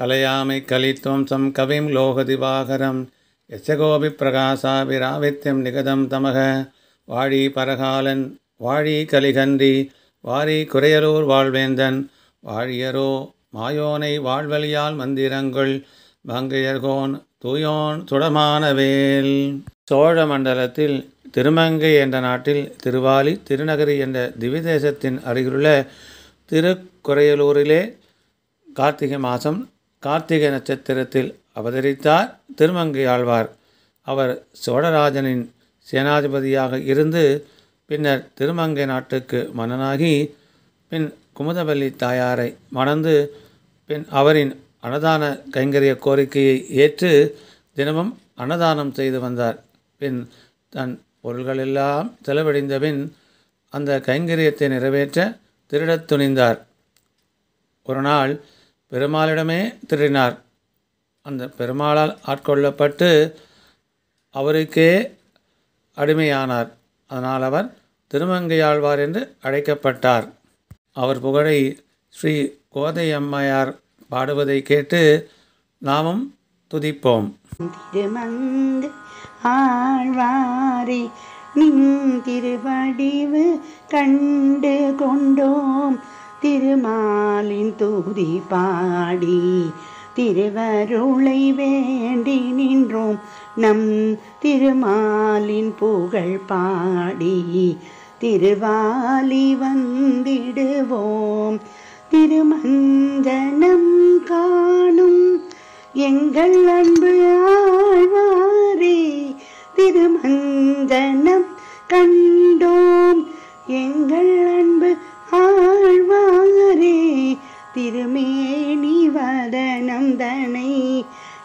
கலையாமை கலித்வம்சம் கவிம் லோகதிவாகரம். எச்சகோபி பிரகாசாபிராவித்யம் நிகதம் தமக. வாழி பரகாலன் வாழி கலிகன்றி வாரி குறையலூர் வாழ்வேந்தன். வாழியரோ மாயோனை வாழ்வழியால் மந்திரங்கள் மங்கையர்கோன் தூயோன் சுடமானவேல். சோழ மண்டலத்தில் திருமங்கை என்ற நாட்டில் திருவாலி திருநகரி என்ற திவிதேசத்தின் அருகிலுள்ள திருக்குறையலூரிலே கார்த்திகை மாதம் கார்த்திகை நட்சத்திரத்தில் அவதரித்தார் திருமங்கை ஆழ்வார். அவர் சோழராஜனின் சேனாதிபதியாக இருந்து பின்னர் திருமங்கை நாட்டுக்கு மன்னனாகி பின் குமுதவல்லி தாயாரை மணந்து பின் அவரின் அன்னதான கைங்கரிய கோரிக்கையை ஏற்று தினமும் அன்னதானம் செய்து வந்தார். பின் தன் பொருள்களெல்லாம் செலவழிந்த பின் அந்த கைங்கரியத்தை நிறைவேற்ற திருடத் துணிந்தார். ஒரு நாள் பெருமாளிடமே திருடினார். அந்த பெருமாளால் ஆட்கொள்ளப்பட்டு அவருக்கே அடிமையானார். அதனால் அவர் திருமங்கையாழ்வார் என்று அழைக்கப்பட்டார். அவர் புகழை ஸ்ரீ கோதை அம்மையார் பாடுவதை கேட்டு நாமும் துதிப்போம். ஆழ்வாரி ஆழ்வாரே நின் திருவடிவு கண்டு கொண்டோம். திருமாலின் தூதி பாடி திருவருளை வேண்டி நின்றோம். நம் திருமாலின் புகழ் பாடி திருவாலி வந்திடுவோம். திருமஞ்சனம் காணும் எங்கள் அன்பு ஆழ்வாரே. திருமஞ்சனம் கண்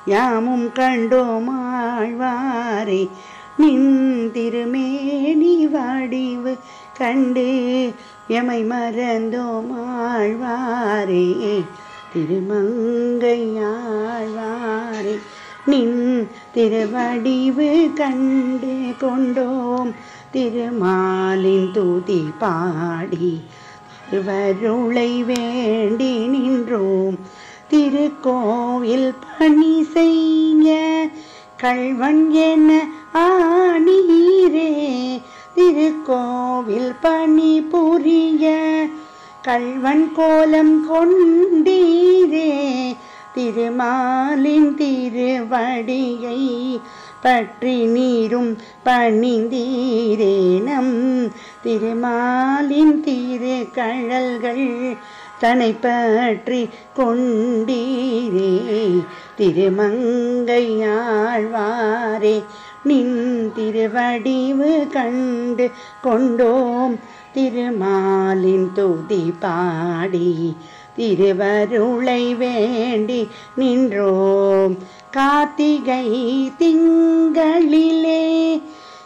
யாமும் கண்டோம் ஆழ்வாரே. நின் திருமேனி வடிவு கண்டு எமை மறந்தோம் ஆழ்வாரே. திருமங்கையாழ்வாரே நின் திருவடிவு கண்டு கொண்டோம் திருமாலின் தூதி பாடி. திருவருளை வேண்டி நின்றோம் திருக்கோவில் பணி செய்ய கல்வன் என ஆணீரே திருக்கோவில் பணி புரிய கல்வன் கோலம் கொண்டீரே. திருமாலின் திருவடியை பற்றி நீரும் பணிந்தீரேனம். திருமாலின் திரு கழல்கள் தனை பற்றி கொண்டீரே. திருமங்கையாழ்வாரே நின் திருவடிவு கண்டு கொண்டோம். திருமாலின் தொதி பாடி திருவருளை வேண்டி நின்றோம். கார்த்திகை திங்களிலே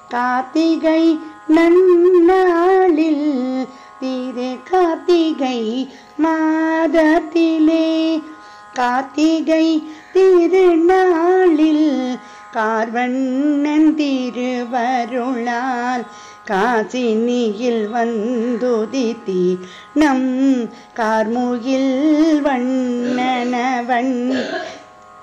கார்த்திகை நன்னாளில் திரு கார்த்திகை மாதத்திலே கார்த்திகை திருநாளில் கார்வண்ணன் திருவருளால் காசினியில் வந்துதித்தி. நம் கார்முகில் வண்ணனவன்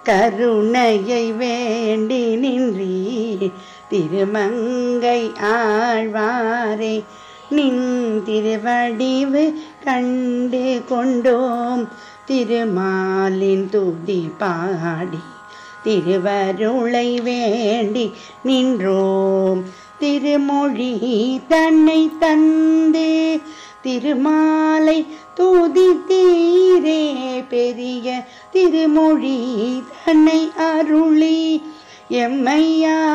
கருணையை வேண்டி நின்றி திருமங்கை ஆழ்வாரே நின் திருவடிவு கண்டு கொண்டோம். திருமாலின் துதி பாடி திருவருளை வேண்டி நின்றோம். திருமொழி தன்னை தந்து திருமாலை துதி தீரே பெரிய திருமொழி தன்னை அருளி எம்மையாட்கொண்டீரே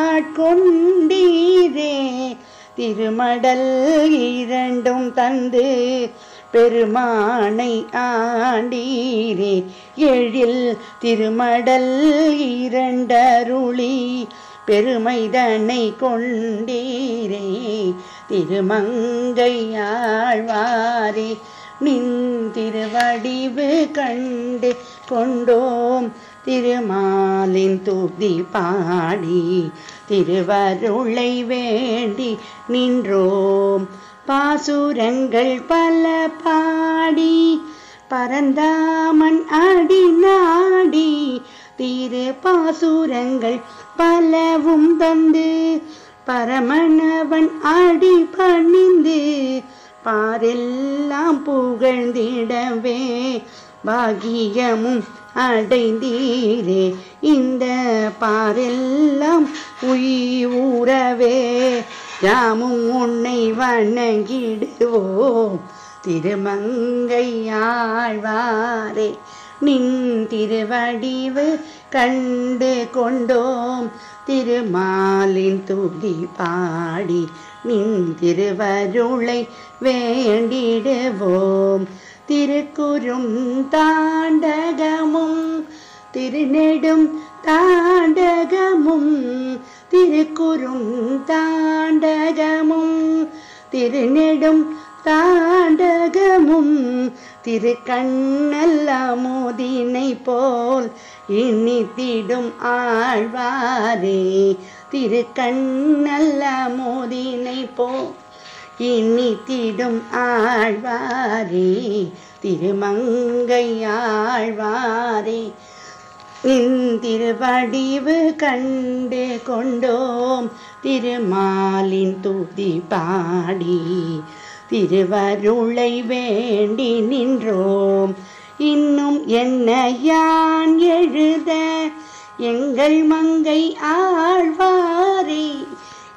திருமடல் இரண்டும் தந்து பெருமானை ஆண்டீரே. எழில் திருமடல் இரண்டருளி பெருமைதனை கொண்டீரே. திருமங்கையாழ்வாரே நின் திருவடிவு கண்டு கொண்டோம். திருமாலின் துதி பாடி திருவருளை வேண்டி நின்றோம். பாசுரங்கள் பல பாடி பரந்தாமன் அடி நாடி பாடி திரு பாசுரங்கள் பலவும் தந்து பரமணவன் அடி பணிந்து பாரெல்லாம் புகழ்ந்திடவே பாகியமும் அடைந்தீரே இந்த பாரெல்லாம் உயிரவே யாமும் உன்னை வணங்கிடுவோம் திருமங்கையாழ்வாரே நின் திருவடிவு கண்டு கொண்டோம் திருமாலின் துதி பாடி நின் திருவருளை வேண்டிடுவோம் திருக்குறும் தாண்டகமும் திருநெடும் தாண்டகமும் திருக்குறும் தாண்டகமும் திருநெடும் தாண்டகமும் திருக்கண்ணல்லாமோதினை போல் இனித்திடும் ஆழ்வாரே. திருக்கண்ணல்லாமோதினை போல் இனித்திடும் ஆழ்வாரே. திருமங்கையாழ்வாரே நின் திருவடிவு கண்டு கொண்டோம். திருமாலின் துதி பாடி திருவருளை வேண்டி நின்றோம். இன்னும் என்ன யான் எழுத? எங்கள் மங்கை ஆழ்வாரே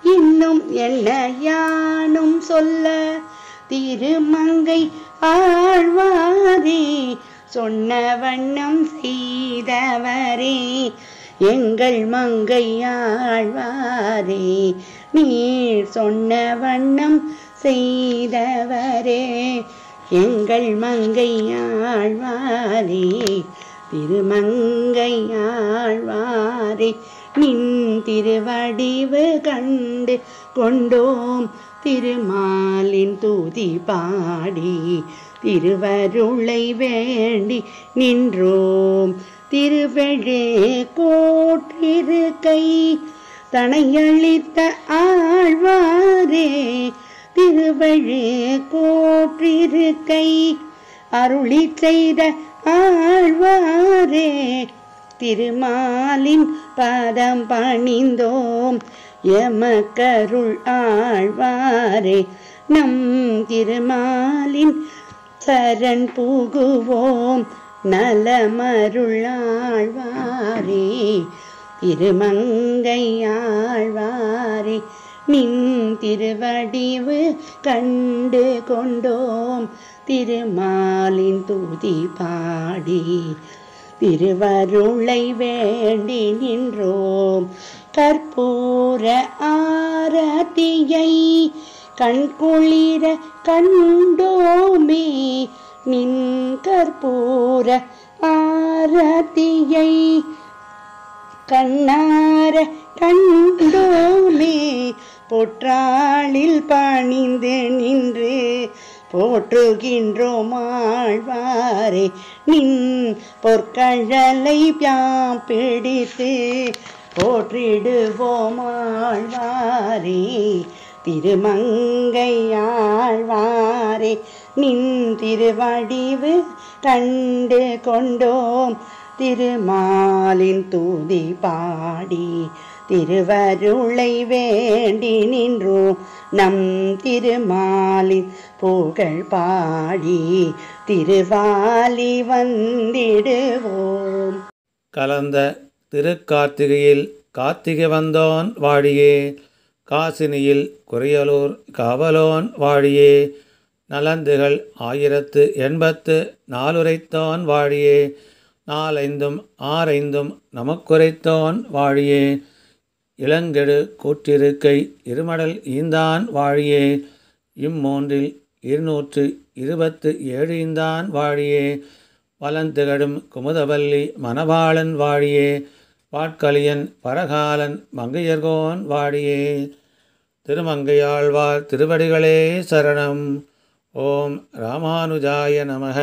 இன்னும் என்ன யானும் சொல்ல? திருமங்கை ஆழ்வாரே சொன்ன வண்ணம் செய்தவரே எங்கள் மங்கையாழ்வாரே நீர் சொன்ன வண்ணம் செய்தவரே. எங்கள் மங்கையாழ்வாரே திருமங்கையாழ்வாரே நின் திருவடிவு கண்டு கொண்டோம் திருமாலின் தூதி பாடி. திருவருளை வேண்டி நின்றோம் திருவெழு கோற்றிருக்கை தனையளித்த ஆழ்வாரே திருவழு கோற்றிருக்கை அருளி செய்த ஆழ்வாரே திருமாலின் பாதம் பணிந்தோம். எமக்கருள் ஆழ்வாரே நம் திருமாலின் சரண் புகுவோம். நலமருளாழ்வாரே திருமங்கையாழ்வாரே நின் திருவடிவு கண்டு கொண்டோம் திருமாலின் தூதி பாடி திருவருளை வேண்டி நின்றோம். கற்பூர ஆரதியை கண்குளிர கண்டோமே நின் கற்பூர ஆரதியை கண்ணார கண்டோமே. பொற்றாளில் பணிந்து நின்று போற்றுகின்றோம் ஆழ்வாரே. நின் பொற்கழலை பியாம் பிடித்து போற்றிடுவோம் ஆழ்வாரே. திருமங்கையாழ்வாரே நின் திருவடிவு கண்டு கொண்டோம். திருமாலின் தூதி பாடி திருவருளை வேண்டி நின்றோம் நம் திருமாலின் புகழ் பாடி திருவாலி வந்திடுவோம். கலந்த திருக்கார்த்திகையில் கார்த்திகை வந்தோன் வாடியே. காசினியில் குறையலூர் காவலோன் வாழியே. நலந்துகள் ஆயிரத்து எண்பத்து நாலுரைத்தான் வாழியே. நாலைந்தும் ஆறைந்தும் நமக்குரைத்தோன் வாழியே. இளங்கெடு கூற்றிருக்கை இருமடல் ஈந்தான் வாழியே. இம்மூன்றில் இருநூற்று இருபத்து ஏழு ஈந்தான் வாழியே. வலந்திகழும் குமுதவல்லி மணவாளன் வாழியே. வாட்களியன் பரகாலன் மங்கையர்கோன் வாடியே. திருமங்கையாழ்வார் திருவடிகளே சரணம். ஓம் ராமானுஜாய நமக.